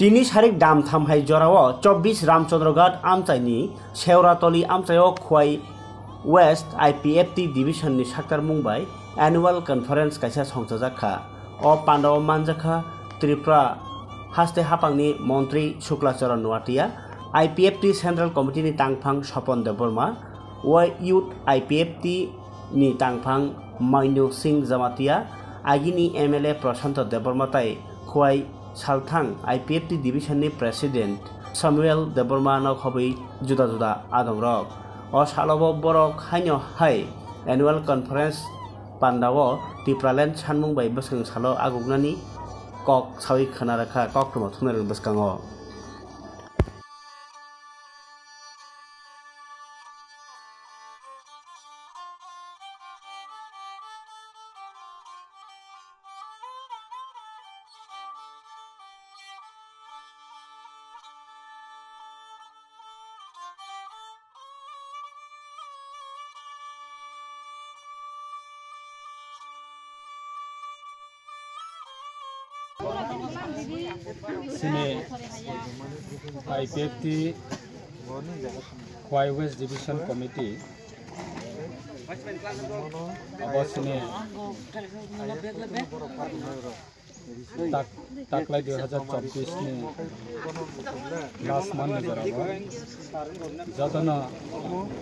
তিনি সারিক দাম থামহাই জরাও চব্বিশ রামচন্দ্রঘাট আমচাইনি সেওরাতলি আমচাইও Khowai, west I P F IPFT ডিভিশননি সাক্তার মুম্বাই, অ্যানুয়াল কনফারেন্স কাইসা সংসাজাখা অ পান্ডব মানজাখা, ত্রিপুরা হাস্তে হাপাংনি মন্ত্রী Shuklacharan Noatia I P Noatia IPFT central কমিটিনি তাংফাং স্বপন দেববর্মা ও youth I P F T নি তাংফাং মাইনু সিং জামাতিয়া, আগিনি এমএলএ প্রশান্ত দেববর্মা তাই Khowai salthang IPFT division ni president Samuel Deborman ok hobi juda juda adong rok o salobo borok hanyo hai annual conference pandao tipraland sanmung bai basang salo agugnani kok sawi khana rakha kok tomo thunel baskango সিনে I P F T ৱাইৱেজ division committee অৱশ্যে তাক লাই দুই হাজাৰ চৌবিছ নি last month যতন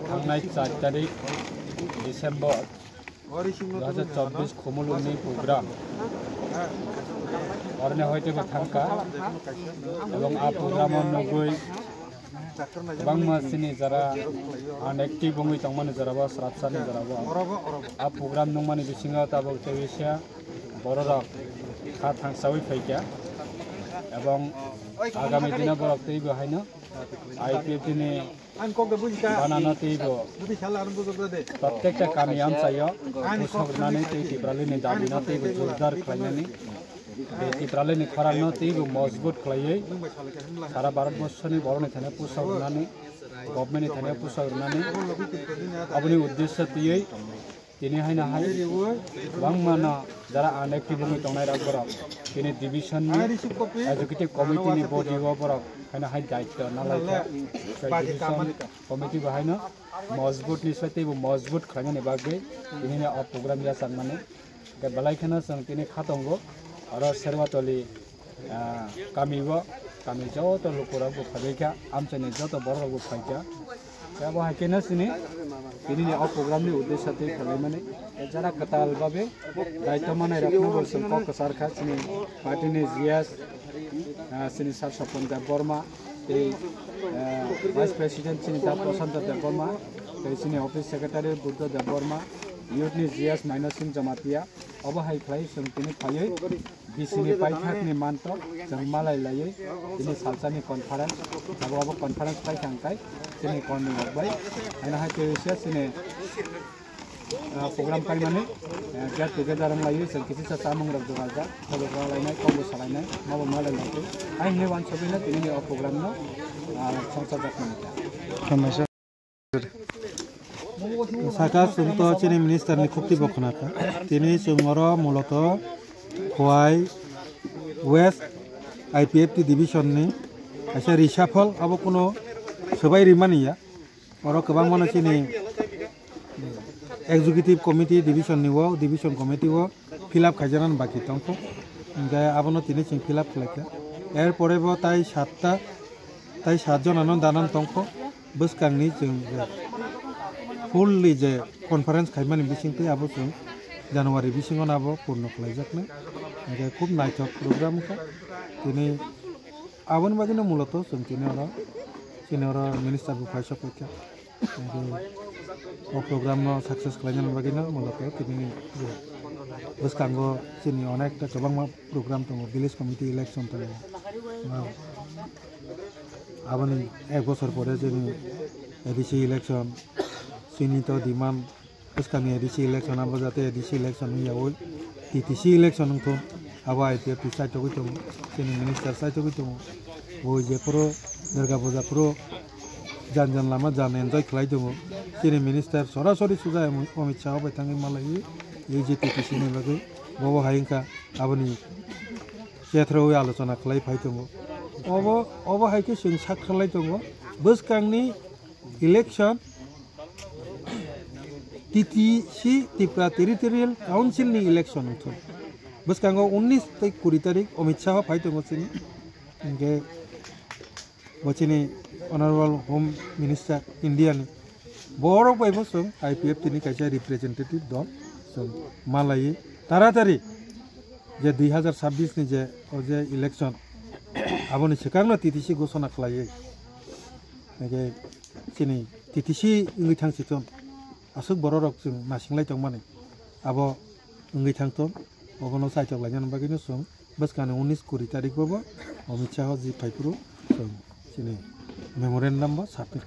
থাকাই চাৰি তাৰিখ ডিচেম্বৰ দুহেজাৰ চৌবিছ খুমুলনি প্ৰগ্ৰাম অরণ্য হইতে থাকা এবং আ প্রোগ্রামও নগৈ bangma sini jara unactive bongui tongmani jarabo srapsani jarabo a program nongmani bisingo tabok tewisia bororok খা থাংসাউই ফাইকা এবং আগামী দিনে বরক্তেইব হয় না আইপিএফ দিনে বানানো তেইব প্রত্যেকটা কামিয়াম চাইও সবনানে তেই তিব্রালিনি দাবিনা তেইব জোরদার খাইনানি তিব্রালিনি খরানো তেইব মজবুত খাইয়ে সারা ভারতবর্ষনি বরণে থানে পোষাবনানি গভর্নমেন্টে থানে পোষাবনানি আপনি উদ্দেশ্য দিয়ে তিনিহাইনা হাই বংমানা যারা আনেকটি ভূমি তনাই রাখবর তিনি ডিভিশন এজুকেটিভ কমিটি নি বডি হবর হাইন হাই দায়িত্ব না ডিভিশন কমিটি বহাইন মজবুত নিশ্চয় এবং মজবুত খাইনা নিবাগে তিনি অ প্রোগ্রাম যা সার মানে। বেলাইখান সঙ্গে তিনি খাতঙ্গ আর সেরবাতলি কামিব কামি যত লোকরা গোফাইখা আমি যত বড় গোফাইখা ब्या केसि दिन प्रग्राम उद्देश्यति जातल दाइ मन पूर्व शिल्क सारि पार्टी श्री सर्पन Burma Verma vice president Shri प्रशान्त बर्मा वर्म सिनी office secretary Buddha Dev Burma इयुथनि जिएस माइनासिम जमातिया अबो हाइफ्लाय सोंथिनि फायै बिसिनि पाइथाकनि मान्त जों मालाय लायै दिनै सालसानि कनफारेन्स आबो आबो कनफारेन्स पाई दिनै कन्डिं हरबाय आइना हाइथे एसे सिने प्रग्राम खालामनानै गेट टुगेदार लायो जों किसि सासा मंग्राब जगाजा खबरबा लायनाय कम्बो सालायनाय माबा मालायनायखौ आइ हे वान संसार जाखांनाय Saka Sunto Chini Minister Nikukti Bokonata. Chini Sungoro Moloto Hawaii West IPFT Division ni Asa reshuffle abo kuno sobai rimaniya oro kebang mana chini executive committee division niwo division committee wo fill up khajanan baki tongko যে আপনার তিনি চিং fill up খেলাকে এরপরে তাই সাতটা তাই সাতজন আনন্দ আনন্দ তঙ্ক বসকাংনি চিং ফুললি যে কনফারেন্স খাইমানি बिसिंखै আবো जों জানুয়ারি বিচিঙত আবো পূর্ণ খাইজাকনে খুব নাইথক প্রোগ্রাম তিনি আবন বাজিনে মূলত যোন তিনিৰ সিনিয়ৰ মিনিষ্টাৰ বুফাইছ পৰীক্ষা প্ৰগ্ৰাম ছাকচেছ খাইজন বাগিনে মূলত তিনি বস্কাংগ চিনি অনেকটা গবাং প্রোগ্রাম দো ভিলেজ কমিটি ইলেকশন दङ আবন এক বছর পরে যে এডিসি ইলেকশন चुनित दिमाम उसकामी एडिसी इलेक्शन अब जाते एडिसी इलेक्शन या वो टीटीसी इलेक्शन तो अब आई पी एफ पी साइट चौकी चौं चीनी मिनिस्टर साइट चौकी चौं वो जे पुरो दुर्गा पूजा पुरो जान जान लामा जान एन्जॉय खेलाई दङ चीनी मिनिस्टर सरासरि सुजा अमित शाह बाय थाङै मालाय এই যে টিটিসি বাকে বব হাইকা আপনি ক্ষেত্রেও আলোচনা খালাই ফাই দङ অব অব হাইকে जों साख्रालाय दङ बोसकांनि election TTC Tripura territorial council নি ইলেকশন অঞ্চল বসকাঙ্গ উনিশ তারিখ কুড়ি তারিখ অমিত শাহ ফাইতং চিনি ইনকে বচিনি অনারেবল হোম মিনিস্টার ইন্ডিয়ানি। বড় পাইব সঙ্গ আই পি এফ তিনি কাছে রিপ্রেজেন্টেটিভ দল। সং মালায়ী তাড়াতাড়ি যে দুই হাজার ছাব্বিশ নি যে যে ইলেকশন আবনি সেখানে টিটিসি ঘোষণা খালায় নাকি চিনি টিটিসি ইংলিশ থাকছি asuk boro rok jung masing lai tong mane abo ngi thang tom ogono sai tok lai jan bagino song bas kane 19 kuri tarik babo Amit Shah ji ফাইপুরু সব চিনি Memorial নম্বর সাপের